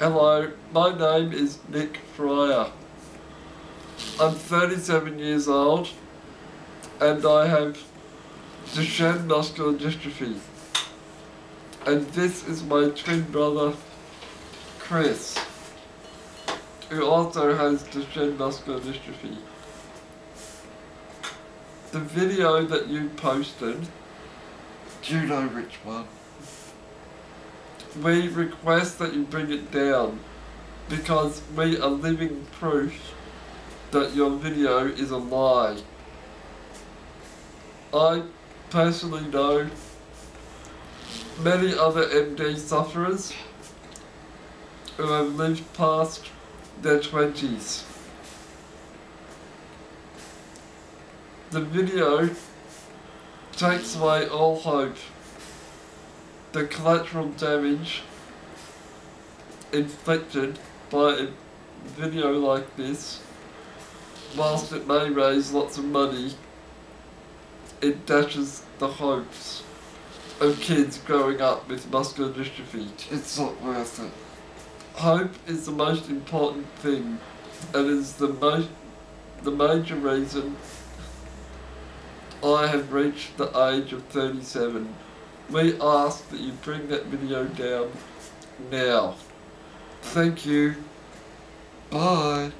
Hello, my name is Nick Fryer. I'm 37 years old and I have Duchenne muscular dystrophy. And this is my twin brother, Chris, who also has Duchenne muscular dystrophy. The video that you posted, do you know which one? We request that you bring it down because we are living proof that your video is a lie. I personally know many other MD sufferers who have lived past their 20s. The video takes away all hope the collateral damage inflicted by a video like this, whilst it may raise lots of money, it dashes the hopes of kids growing up with muscular dystrophy. It's not worth it. Hope is the most important thing and is the most the major reason I have reached the age of 37 we ask that you bring that video down now. Thank you. Bye.